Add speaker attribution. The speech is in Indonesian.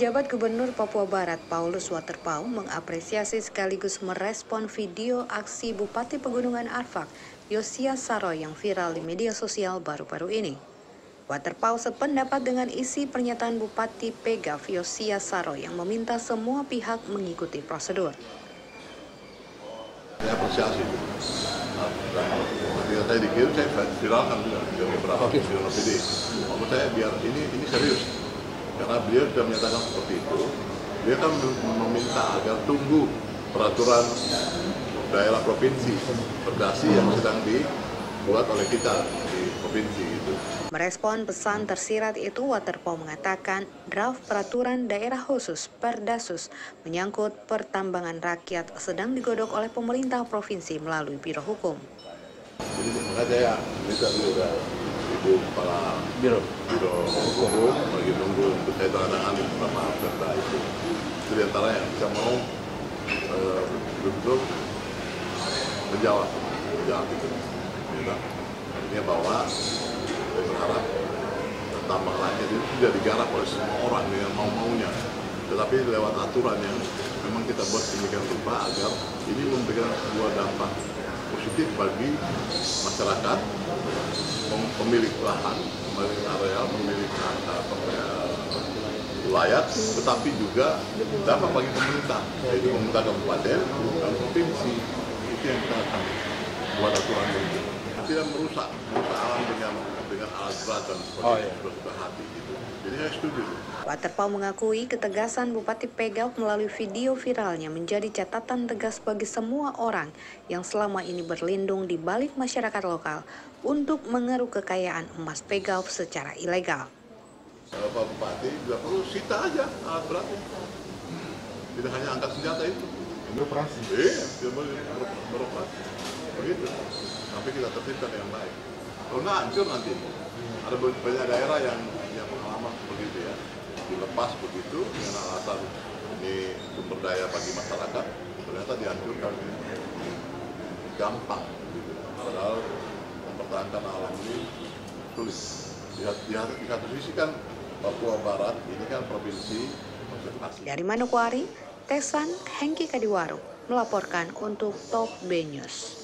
Speaker 1: Penjabat Gubernur Papua Barat Paulus Waterpau mengapresiasi sekaligus merespon video aksi Bupati Pegunungan Arfak Yosia Saro yang viral di media sosial baru-baru ini. Waterpau sependapat dengan isi pernyataan Bupati Pegav Yosia Saro yang meminta semua pihak mengikuti prosedur.
Speaker 2: Saya apresiasi ketika saya dikirim, saya viralkan juga beberapa video. Maksud saya biar ini ini serius. Karena beliau sudah menyatakan seperti itu. Dia kan mem- meminta agar tunggu peraturan daerah provinsi perdasi yang sedang dibuat oleh kita di provinsi itu.
Speaker 1: Merespon pesan tersirat itu, Waterpau mengatakan draft peraturan daerah khusus Perdasus menyangkut pertambangan rakyat sedang digodok oleh pemerintah provinsi melalui Biro Hukum.
Speaker 2: Jadi makanya saya minta dulu ke Ibu Kepala
Speaker 3: Biro.
Speaker 2: Biro Hukum lagi nunggu untuk tandatangani beberapa perda itu. Itu di antaranya saya mau eh, betul-betul menjawab, menjawab itu. Ya, artinya bahwa saya berharap tambang rakyat itu tidak digarap oleh semua orang dengan mau-maunya. Tetapi lewat aturan yang memang kita buat demikian rupa agar ini memberikan sebuah dampak positif bagi masyarakat, pemilik lahan, pemilik areal, pemilik ya, wilayah, tetapi juga dampak bagi pemerintah, yaitu pemerintah kabupaten dan provinsi. Itu yang kita akan buat aturan itu. Tidak merusak, merusak alam dengan alat berat dan sebagainya,
Speaker 3: Oh, iya.
Speaker 2: hati gitu. Jadi saya setuju.
Speaker 1: Waterpau mengakui ketegasan Bupati Pegaw melalui video viralnya menjadi catatan tegas bagi semua orang yang selama ini berlindung di balik masyarakat lokal untuk mengeruk kekayaan emas Pegaw secara ilegal.
Speaker 2: Kalau Pak Bupati juga perlu sita aja alat beratnya. Tidak hanya angkat senjata itu.
Speaker 3: Beroperasi.
Speaker 2: Iya, dia beroperasi. Begitu. Tapi kita tertibkan yang baik. Kalau nggak hancur nanti. Ada banyak daerah yang punya pengalaman begitu ya. Dilepas begitu dengan alasan ini sumber daya bagi masyarakat, ternyata dihancurkan. Gampang. Gitu. Padahal mempertahankan alam ini sulit. Di, di, di satu sisi kan Papua Barat ini kan provinsi konservasi.
Speaker 1: Dari Manokwari, Tesan Hengki Kadiwaru melaporkan untuk Top B News.